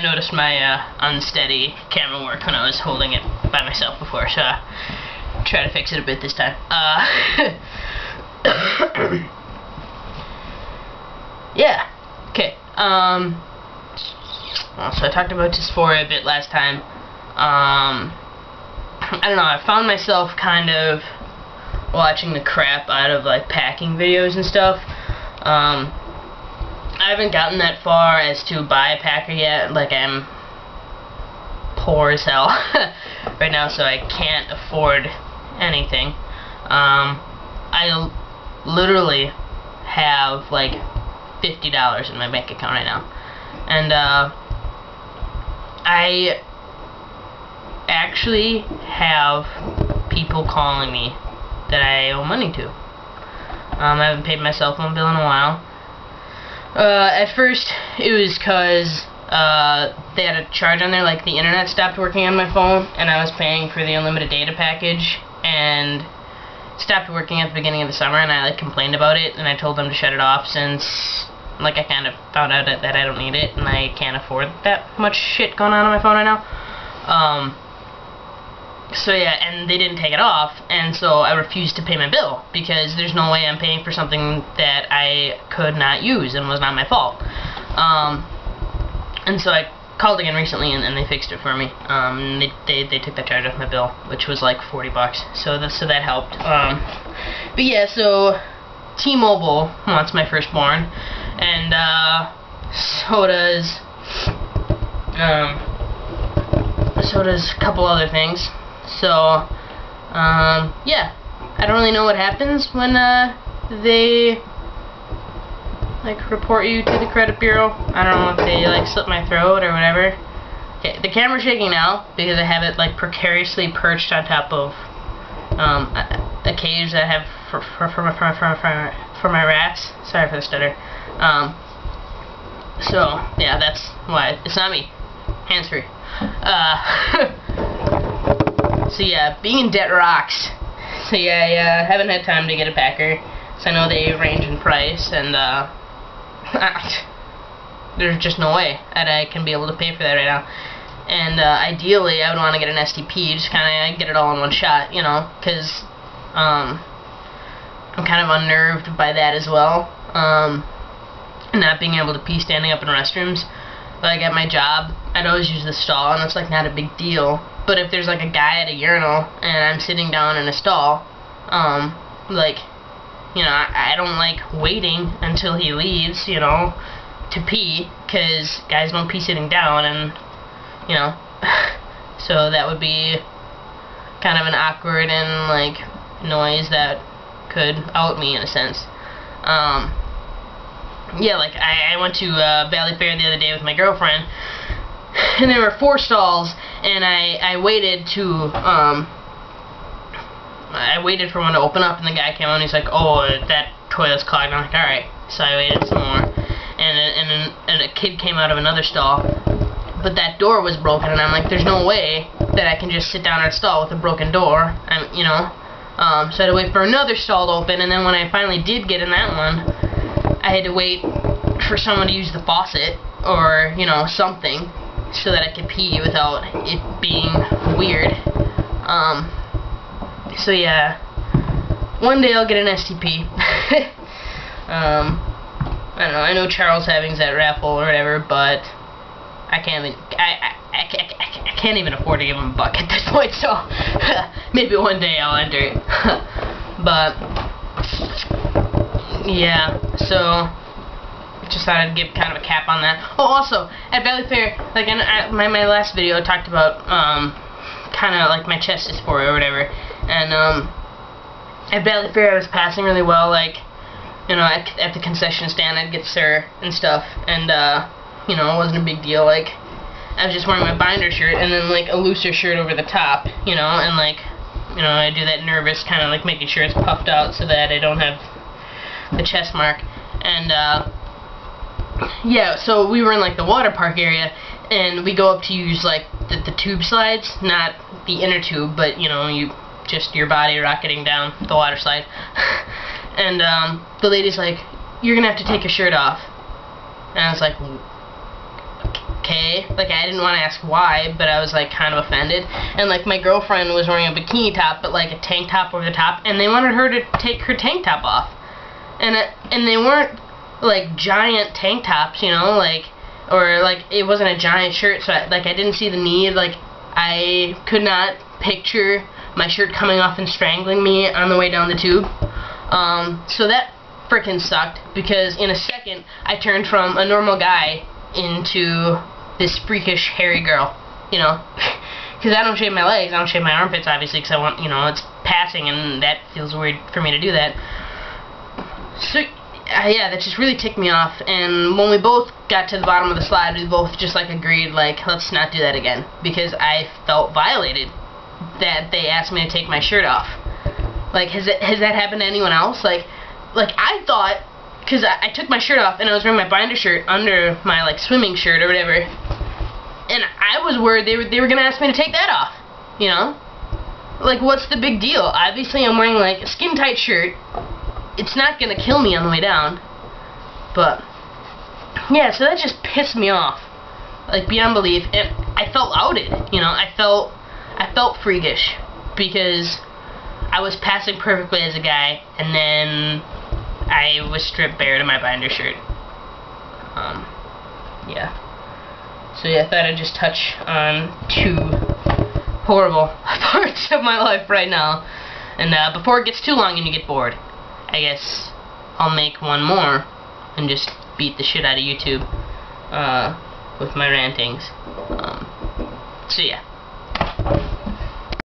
I noticed my uh, unsteady camera work when I was holding it by myself before, so I try to fix it a bit this time. Uh, yeah. Okay. Um. So I talked about dysphoria a bit last time. Um. I don't know. I found myself kind of watching the crap out of like packing videos and stuff. Um, I haven't gotten that far as to buy a packer yet. Like I'm poor as hell right now, so I can't afford anything. Um, I literally have like fifty dollars in my bank account right now, and uh, I actually have people calling me that I owe money to. Um, I haven't paid my cell phone bill in a while. Uh, at first, it was because uh, they had a charge on there, like the internet stopped working on my phone, and I was paying for the unlimited data package, and stopped working at the beginning of the summer, and I like complained about it, and I told them to shut it off since, like, I kind of found out that, that I don't need it, and I can't afford that much shit going on on my phone right now. Um, so yeah, and they didn't take it off, and so I refused to pay my bill because there's no way I'm paying for something that I could not use and was not my fault. Um, and so I called again recently, and, and they fixed it for me. Um, they, they they took that charge off my bill, which was like 40 bucks. So that so that helped. Um, but yeah, so T-Mobile wants my firstborn, and uh, so does um, so does a couple other things. So, um, yeah. I don't really know what happens when, uh, they, like, report you to the credit bureau. I don't know if they, like, slit my throat or whatever. Okay, the camera's shaking now because I have it, like, precariously perched on top of, um, a, a cage that I have for, for, for, my, for, for, for, for my rats. Sorry for the stutter. Um, so, yeah, that's why. It's not me. Hands free. Uh, So yeah, being in debt rocks. So yeah, I uh, haven't had time to get a packer. So I know they range in price, and uh, there's just no way that I can be able to pay for that right now. And uh, ideally, I would want to get an STP, just kind of get it all in one shot, you know, because um, I'm kind of unnerved by that as well. Um, not being able to pee standing up in restrooms. Like at my job, I'd always use the stall, and it's like not a big deal. But if there's like a guy at a urinal and I'm sitting down in a stall, um, like, you know, I, I don't like waiting until he leaves, you know, to pee, because guys don't pee sitting down, and, you know, so that would be kind of an awkward and, like, noise that could out me in a sense. Um, yeah, like, I, I went to uh, Valleyfair the other day with my girlfriend, and there were four stalls, and I, I waited to, um, I waited for one to open up, and the guy came on, and he's like, oh, that toilet's clogged, I'm like, alright, so I waited some more, and, and, and a kid came out of another stall, but that door was broken, and I'm like, there's no way that I can just sit down at a stall with a broken door, I'm, you know, um, so I had to wait for another stall to open, and then when I finally did get in that one, I had to wait for someone to use the faucet, or, you know, something, so that I could pee without it being weird. Um, so yeah, one day I'll get an STP. um, I don't know. I know Charles Having's that raffle or whatever, but I can't even. I, I, I, I, I can't even afford to give him a buck at this point. So maybe one day I'll enter it. but yeah, so just thought I'd give kind of a cap on that. Oh, also, at Valleyfair, like in my, my last video, I talked about um, kind of like my chest dysphoria or whatever, and um, at Valleyfair I was passing really well, like, you know, at, at the concession stand I'd get sir and stuff, and, uh, you know, it wasn't a big deal, like, I was just wearing my binder shirt and then, like, a looser shirt over the top, you know, and, like, you know, I do that nervous kind of, like, making sure it's puffed out so that I don't have the chest mark, and, uh, yeah, so we were in like the water park area, and we go up to use like the, the tube slides, not the inner tube, but you know, you just your body rocketing down the water slide. and um, the lady's like, "You're gonna have to take your shirt off," and I was like, okay. Like I didn't want to ask why, but I was like kind of offended. And like my girlfriend was wearing a bikini top, but like a tank top over the top, and they wanted her to take her tank top off. And it, and they weren't like giant tank tops, you know, like or like it wasn't a giant shirt, so I, like I didn't see the need. Like I could not picture my shirt coming off and strangling me on the way down the tube. Um, so that freaking sucked because in a second I turned from a normal guy into this freakish hairy girl, you know. Because I don't shave my legs, I don't shave my armpits, obviously, because I want, you know, it's passing, and that feels weird for me to do that. So, uh, yeah, that just really ticked me off. And when we both got to the bottom of the slide, we both just like agreed, like, let's not do that again, because I felt violated that they asked me to take my shirt off. Like, has it has that happened to anyone else? Like, like I thought, because I, I took my shirt off and I was wearing my binder shirt under my like swimming shirt or whatever, and I was worried they were they were gonna ask me to take that off. You know, like what's the big deal? Obviously, I'm wearing like a skin tight shirt. It's not gonna kill me on the way down, but yeah. So that just pissed me off, like beyond belief. And I felt outed. You know, I felt I felt freakish because I was passing perfectly as a guy, and then I was stripped bare to my binder shirt. Um, yeah. So yeah, I thought I'd just touch on two horrible parts of my life right now. And uh, before it gets too long and you get bored, I guess I'll make one more and just beat the shit out of YouTube uh, with my rantings. Um, so yeah.